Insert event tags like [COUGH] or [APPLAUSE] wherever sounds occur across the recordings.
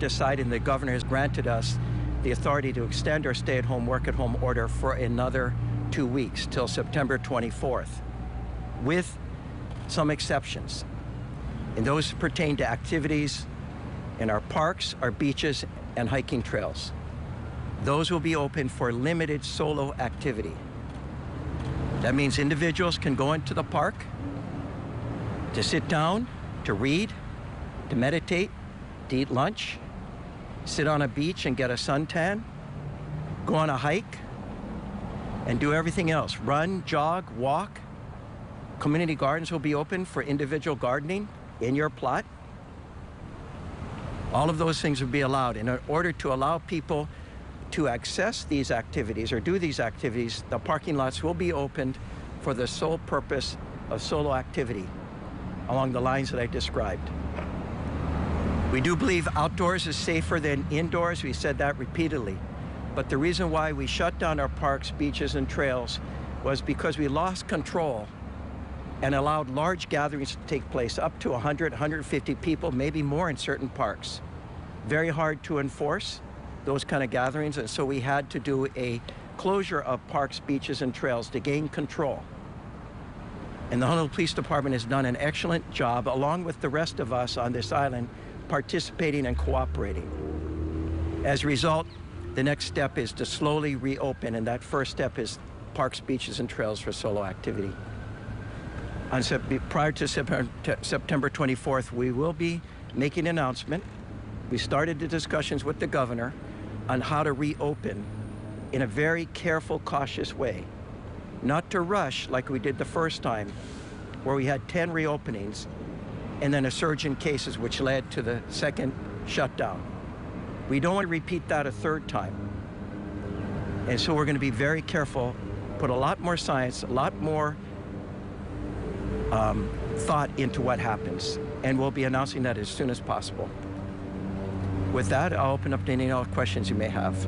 deciding the governor has granted us the authority to extend our stay-at-home, work-at-home order for another two weeks till September 24th, with some exceptions. And those pertain to activities in our parks, our beaches, and hiking trails. Those will be open for limited solo activity. That means individuals can go into the park to sit down, to read, to meditate, to eat lunch, sit on a beach and get a suntan, go on a hike, and do everything else. Run, jog, walk. Community gardens will be open for individual gardening in your plot. All of those things will be allowed. In order to allow people to access these activities or do these activities, the parking lots will be opened for the sole purpose of solo activity along the lines that I described. We do believe outdoors is safer than indoors. We said that repeatedly. But the reason why we shut down our parks, beaches, and trails was because we lost control and allowed large gatherings to take place, up to 100, 150 people, maybe more in certain parks. Very hard to enforce those kind of gatherings, and so we had to do a closure of parks, beaches, and trails to gain control. And the Honolulu Police Department has done an excellent job, along with the rest of us on this island, participating and cooperating. As a result, the next step is to slowly reopen, and that first step is parks, beaches, and trails for solo activity. On prior to September 24th, we will be making an announcement. We started the discussions with the governor on how to reopen in a very careful, cautious way. Not to rush like we did the first time, where we had 10 reopenings and then a surge in cases, which led to the second shutdown. We don't want to repeat that a third time. And so we're going to be very careful, put a lot more science, a lot more um, thought into what happens. And we'll be announcing that as soon as possible. With that, I'll open up to any questions you may have.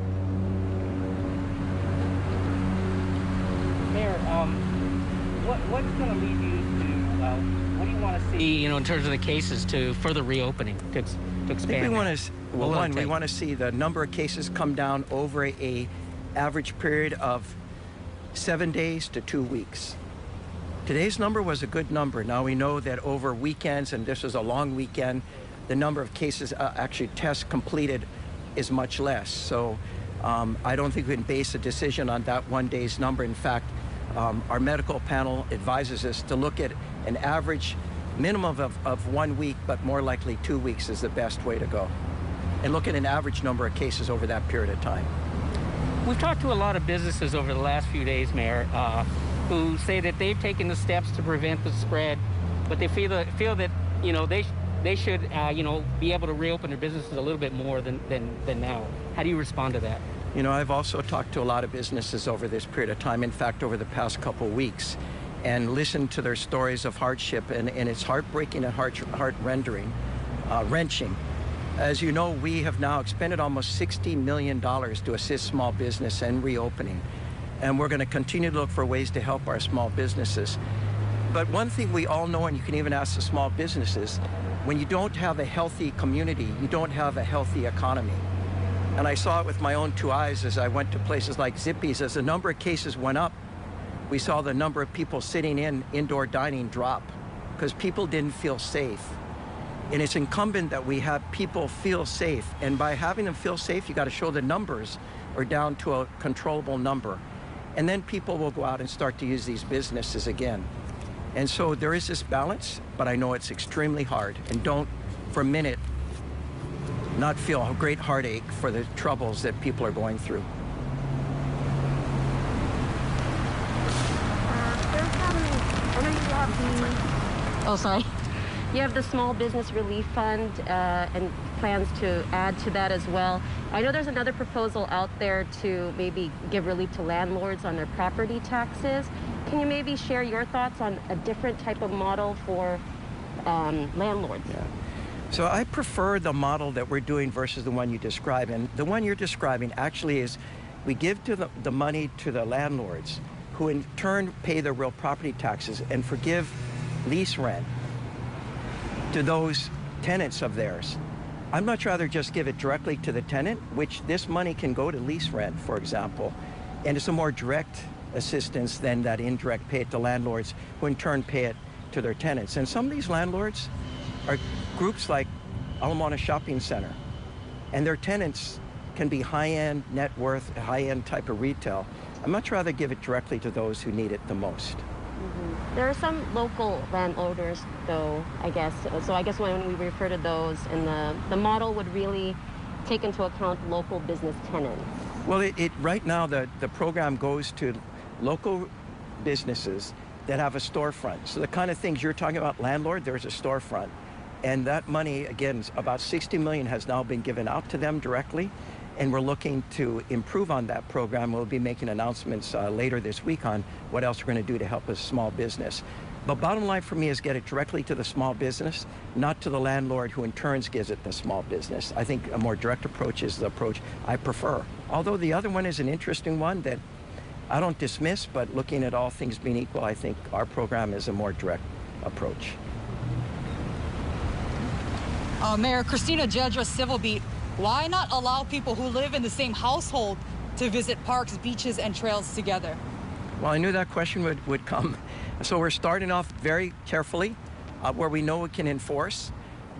Mayor, um, what, what's going to lead you to, uh, what do you want to see, you know, in terms of the cases to further reopening, to, to expand? I think we want to, well, one, we want to see the number of cases come down over a, a average period of seven days to two weeks. Today's number was a good number. Now we know that over weekends, and this was a long weekend, the number of cases uh, actually tests completed is much less. So um, I don't think we can base a decision on that one day's number. In fact, um, our medical panel advises us to look at an average minimum of, of one week, but more likely two weeks is the best way to go. And look at an average number of cases over that period of time. We've talked to a lot of businesses over the last few days, Mayor, uh, who say that they've taken the steps to prevent the spread, but they feel that, feel that you know, they they should, uh, you know, be able to reopen their businesses a little bit more than, than, than now. How do you respond to that? You know, I've also talked to a lot of businesses over this period of time, in fact, over the past couple weeks, and listen to their stories of hardship, and, and it's heartbreaking and heart, heart rendering, uh, wrenching. As you know, we have now expended almost $60 million to assist small business and reopening, and we're going to continue to look for ways to help our small businesses. But one thing we all know, and you can even ask the small businesses, when you don't have a healthy community, you don't have a healthy economy. And I saw it with my own two eyes as I went to places like Zippy's. As the number of cases went up, we saw the number of people sitting in indoor dining drop because people didn't feel safe. And it's incumbent that we have people feel safe. And by having them feel safe, you got to show the numbers are down to a controllable number. And then people will go out and start to use these businesses again. And so there is this balance, but I know it's extremely hard. And don't, for a minute, not feel a great heartache for the troubles that people are going through. Oh, sorry. You have the Small Business Relief Fund uh, and plans to add to that as well. I know there's another proposal out there to maybe give relief to landlords on their property taxes. Can you maybe share your thoughts on a different type of model for um, landlords? Yeah. So I prefer the model that we're doing versus the one you describe. And the one you're describing actually is we give to the, the money to the landlords who in turn pay their real property taxes and forgive lease rent to those tenants of theirs. I'd much rather just give it directly to the tenant, which this money can go to lease rent, for example. And it's a more direct assistance than that indirect pay it to landlords who in turn pay it to their tenants. And some of these landlords are groups like Ala Moana Shopping Center, and their tenants can be high-end net worth, high-end type of retail. I'd much rather give it directly to those who need it the most. Mm-hmm. There are some local landowners, though, I guess. So I guess when we refer to those, and the, the model would really take into account local business tenants. Well, it, it right now the, the program goes to local businesses that have a storefront. So the kind of things you're talking about, landlord, there's a storefront. And that money, again, about 60 million has now been given out to them directly. And we're looking to improve on that program. We'll be making announcements uh, later this week on what else we're going to do to help a small business. But bottom line for me is get it directly to the small business, not to the landlord who in turns gives it the small business. I think a more direct approach is the approach I prefer. Although the other one is an interesting one that I don't dismiss, but looking at all things being equal, I think our program is a more direct approach. Uh, Mayor Christina Jedra, Civil Beat, why not allow people who live in the same household to visit parks, beaches, and trails together? Well, I knew that question would, would come. [LAUGHS] So we're starting off very carefully uh, where we know we can enforce.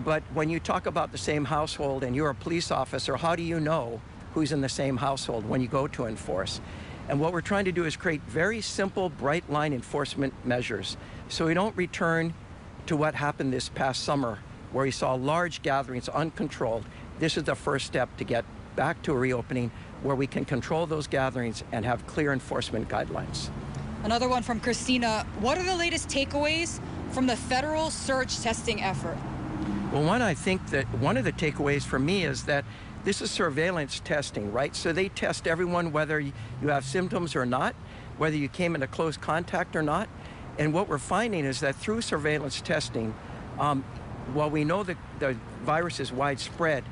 But when you talk about the same household and you're a police officer, how do you know who's in the same household when you go to enforce? And what we're trying to do is create very simple, bright line enforcement measures so we don't return to what happened this past summer where we saw large gatherings uncontrolled. This is the first step to get back to a reopening where we can control those gatherings and have clear enforcement guidelines. Another one from Christina. What are the latest takeaways from the federal surge testing effort? Well, one, I think that one of the takeaways for me is that this is surveillance testing, right? So they test everyone whether you have symptoms or not, whether you came into close contact or not. And what we're finding is that through surveillance testing, um, while we know that the virus is widespread,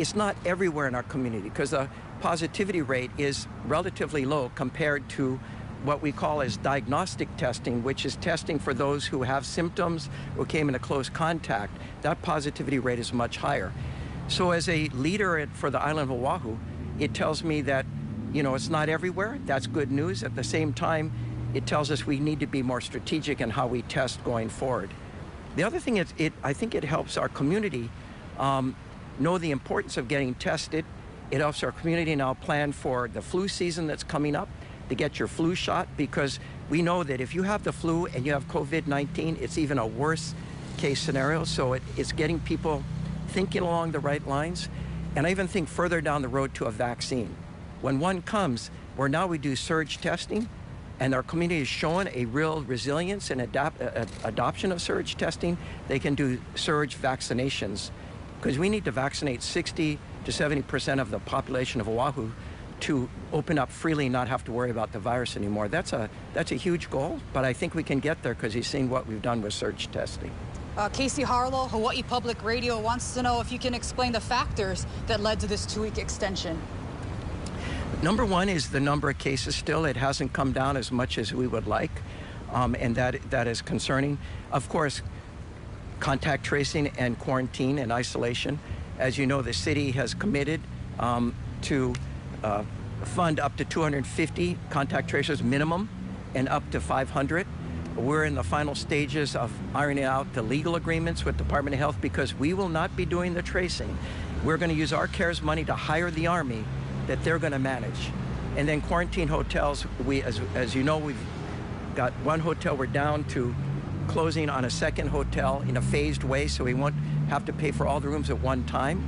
it's not everywhere in our community because the positivity rate is relatively low compared to what we call as diagnostic testing, which is testing for those who have symptoms or came into close contact. That positivity rate is much higher. So as a leader for the island of Oahu, it tells me that, you know, it's not everywhere. That's good news. At the same time, it tells us we need to be more strategic in how we test going forward. The other thing is, it, I think it helps our community um, know the importance of getting tested. It helps our community now plan for the flu season that's coming up to get your flu shot because we know that if you have the flu and you have COVID-19, it's even a worse case scenario. So it, it's getting people thinking along the right lines. And I even think further down the road to a vaccine. When one comes, where now we do surge testing, and our community is showing a real resilience and adapt, uh, adoption of surge testing, they can do surge vaccinations. Because we need to vaccinate 60 to 70% of the population of Oahu to open up freely and not have to worry about the virus anymore. That's a, that's a huge goal, but I think we can get there because he's seen what we've done with surge testing. Uh, Casey Harlow, Hawaii Public Radio, wants to know if you can explain the factors that led to this two-week extension. Number one is the number of cases still. It hasn't come down as much as we would like, um, and that, that is concerning. Of course, contact tracing and quarantine and isolation. As you know, the city has committed um, to uh, fund up to 250 contact tracers minimum and up to 500. We're in the final stages of ironing out the legal agreements with Department of Health because we will not be doing the tracing. We're going to use our CARES money to hire the Army that they're going to manage. And then quarantine hotels, we, as, as you know, we've got one hotel we're down to closing on a second hotel in a phased way, so we won't have to pay for all the rooms at one time.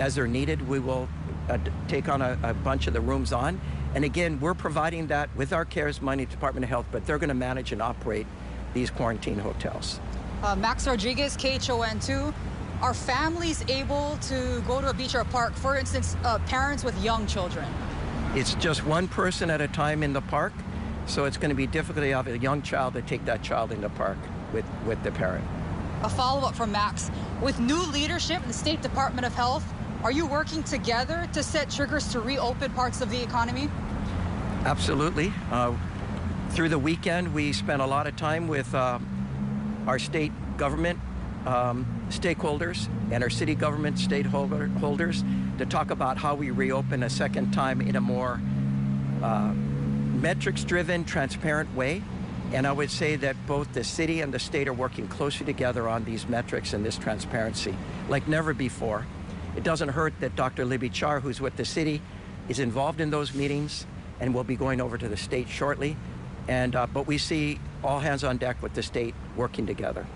As they're needed, we will uh, take on a, a, bunch of the rooms on. And again, we're providing that with our CARES money, Department of Health, but they're going to manage and operate these quarantine hotels. Uh, Max Rodriguez, KHON2. Are families able to go to a beach or a park? For instance, uh, parents with young children. It's just one person at a time in the park, so it's going to be difficult to have a young child to take that child in the park with, with the parent. A follow-up from Max. With new leadership in the State Department of Health, are you working together to set triggers to reopen parts of the economy? Absolutely. Uh, through the weekend, we spent a lot of time with uh, our state government um, stakeholders and our city government stakeholders to talk about how we reopen a second time in a more uh, metrics driven, transparent way. And I would say that both the city and the state are working closely together on these metrics and this transparency like never before. It doesn't hurt that Dr. Libby Char, who's with the city, is involved in those meetings and will be going over to the state shortly. And, uh, but we see all hands on deck with the state working together.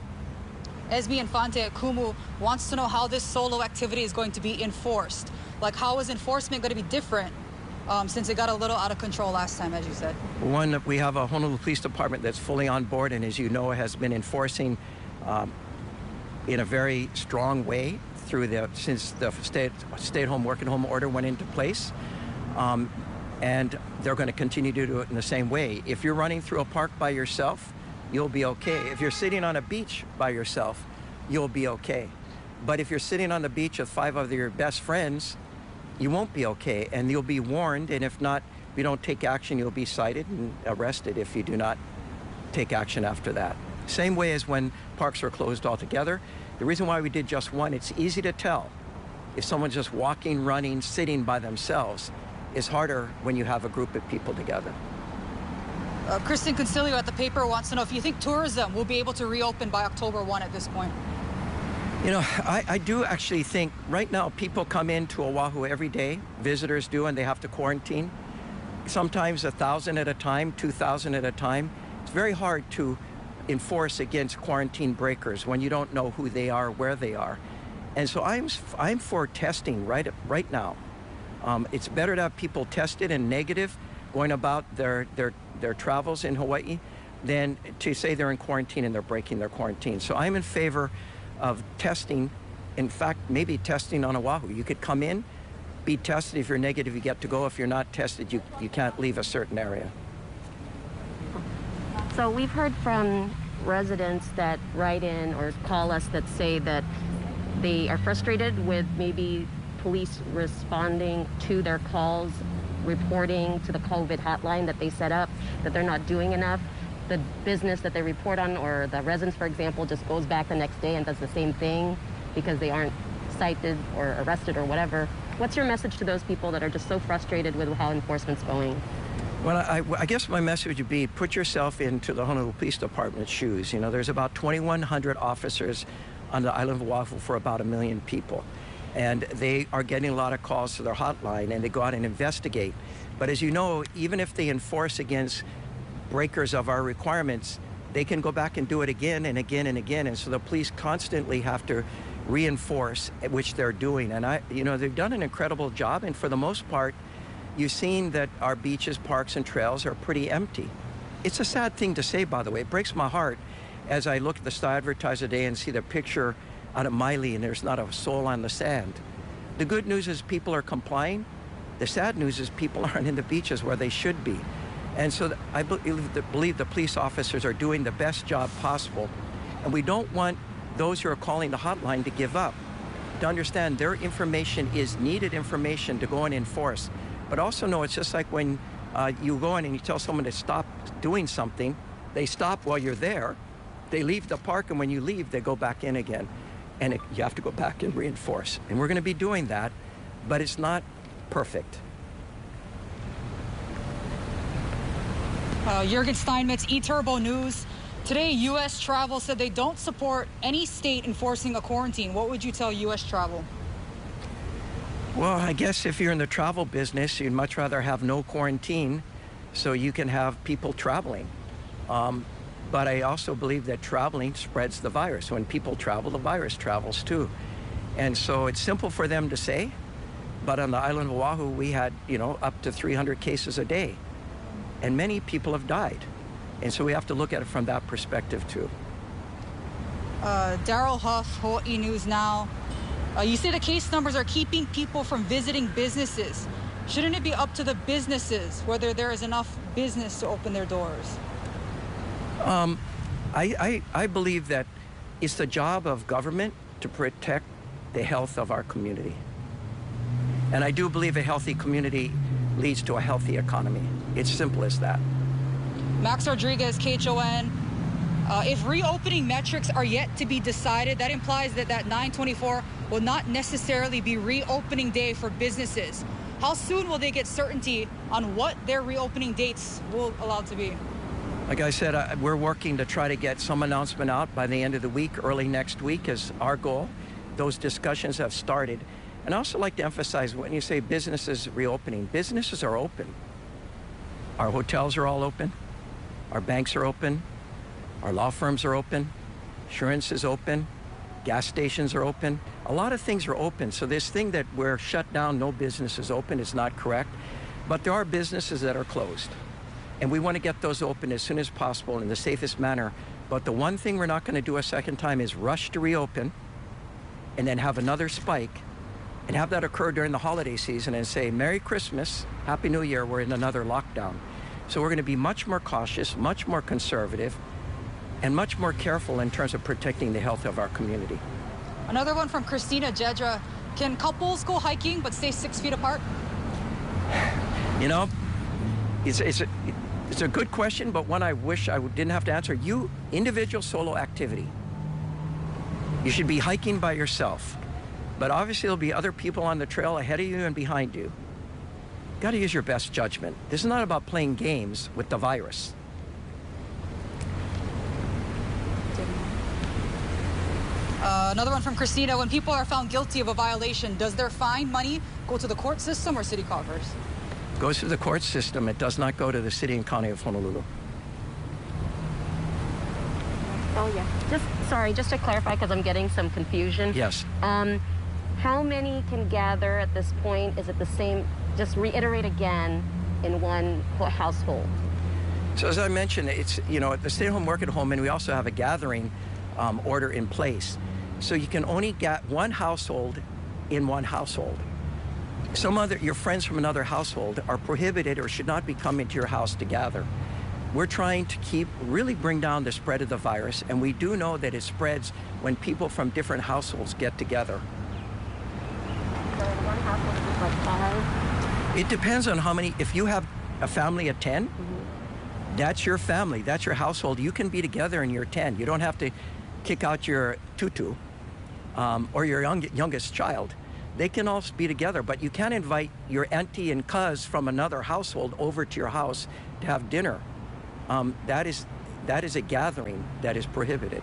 Esme Infante at Kumu wants to know how this solo activity is going to be enforced. Like, how is enforcement going to be different um, since it got a little out of control last time, as you said? One, we have a Honolulu Police Department that's fully on board and, as you know, has been enforcing um, in a very strong way through the since the stay, stay at home, work at home order went into place. Um, and they're going to continue to do it in the same way. If you're running through a park by yourself, you'll be okay. If you're sitting on a beach by yourself, you'll be okay. But if you're sitting on the beach with five of your best friends, you won't be okay, and you'll be warned. And if not, if you don't take action, you'll be cited and arrested if you do not take action after that. Same way as when parks are closed altogether. The reason why we did just one, it's easy to tell if someone's just walking, running, sitting by themselves is harder when you have a group of people together. Uh, Kristen Consillio at the paper wants to know if you think tourism will be able to reopen by October 1 at this point. You know, I, I do actually think right now people come into Oahu every day, visitors do, and they have to quarantine. Sometimes a thousand at a time, 2,000 at a time. It's very hard to enforce against quarantine breakers when you don't know who they are, where they are. And so I'm, I'm for testing right, right now. Um, it's better to have people tested and negative going about their, their, their travels in Hawaii than to say they're in quarantine and they're breaking their quarantine. So I'm in favor of testing. In fact, maybe testing on Oahu. You could come in, be tested. If you're negative, you get to go. If you're not tested, you, you can't leave a certain area. So we've heard from residents that write in or call us that say that they are frustrated with maybe police responding to their calls, reporting to the COVID hotline that they set up, that they're not doing enough. The business that they report on, or the residents, for example, just goes back the next day and does the same thing because they aren't cited or arrested or whatever. What's your message to those people that are just so frustrated with how enforcement's going? Well, I, I, guess my message would be put yourself into the Honolulu Police Department's shoes. You know, there's about 2,100 officers on the island of Oahu for about a million people. And they are getting a lot of calls to their hotline and they go out and investigate. But as you know, even if they enforce against breakers of our requirements, they can go back and do it again and again and again. And so the police constantly have to reinforce, which they're doing. And I, you know, they've done an incredible job. And for the most part, you've seen that our beaches, parks, and trails are pretty empty. It's a sad thing to say, by the way. It breaks my heart as I look at the Star Advertiser today and see the picture out of Maili and there's not a soul on the sand. The good news is people are complying. The sad news is people [LAUGHS] aren't in the beaches where they should be. And so I believe the police officers are doing the best job possible. And we don't want those who are calling the hotline to give up. To understand their information is needed information to go and enforce. But also know it's just like when uh, you go in and you tell someone to stop doing something, they stop while you're there, they leave the park, and when you leave, they go back in again. And it, you have to go back and reinforce. And we're going to be doing that, but it's not perfect. Uh, Jurgen Steinmetz, eTurbo News. Today, U.S. Travel said they don't support any state enforcing a quarantine. What would you tell U.S. Travel? Well, I guess if you're in the travel business, you'd much rather have no quarantine so you can have people traveling. Um, but I also believe that traveling spreads the virus. When people travel, the virus travels too. And so it's simple for them to say, but on the island of Oahu, we had, you know, up to 300 cases a day. And many people have died. And so we have to look at it from that perspective too. Uh, Daryl Huff, Hawaii News Now. Uh, you say the case numbers are keeping people from visiting businesses. Shouldn't it be up to the businesses whether there is enough business to open their doors? Um, I, I, I believe that it's the job of government to protect the health of our community. And I do believe a healthy community leads to a healthy economy. It's simple as that. Max Rodriguez, KHON. Uh, if reopening metrics are yet to be decided, that implies that that 924 will not necessarily be reopening day for businesses. How soon will they get certainty on what their reopening dates will allow to be? Like I said, I, we're working to try to get some announcement out by the end of the week, early next week is our goal. Those discussions have started. And I also like to emphasize when you say businesses reopening, businesses are open. Our hotels are all open. Our banks are open. Our law firms are open. Insurance is open. Gas stations are open. A lot of things are open. So this thing that we're shut down, no business is open, is not correct. But there are businesses that are closed. And we want to get those open as soon as possible in the safest manner. But the one thing we're not going to do a second time is rush to reopen and then have another spike and have that occur during the holiday season and say, Merry Christmas, Happy New Year, we're in another lockdown. So we're going to be much more cautious, much more conservative, and much more careful in terms of protecting the health of our community. Another one from Christina Jedra. Can couples go hiking but stay six feet apart? You know, it's, it's, a, it's a good question, but one I wish I didn't have to answer. You, individual solo activity. You should be hiking by yourself. But obviously, there'll be other people on the trail ahead of you and behind you. Got to use your best judgment. This is not about playing games with the virus. Uh, another one from Christina. When people are found guilty of a violation, does their fine money go to the court system or city coffers? Goes to the court system. It does not go to the city and county of Honolulu. Oh yeah. Just sorry, just to clarify, because I'm getting some confusion. Yes. Um, how many can gather at this point? Is it the same? Just reiterate again in one household. So as I mentioned, it's you know at the stay-at-home work at home, and we also have a gathering um, order in place. So you can only get one household in one household. Some other your friends from another household are prohibited or should not be coming to your house to gather. We're trying to keep really bring down the spread of the virus, and we do know that it spreads when people from different households get together. So one household like five. It depends on how many. If you have a family of 10, that's your family, that's your household. You can be together in your 10. You don't have to kick out your tutu um, or your young, youngest child. They can all be together, but you can't invite your auntie and cuz from another household over to your house to have dinner. Um, that is that is a gathering that is prohibited.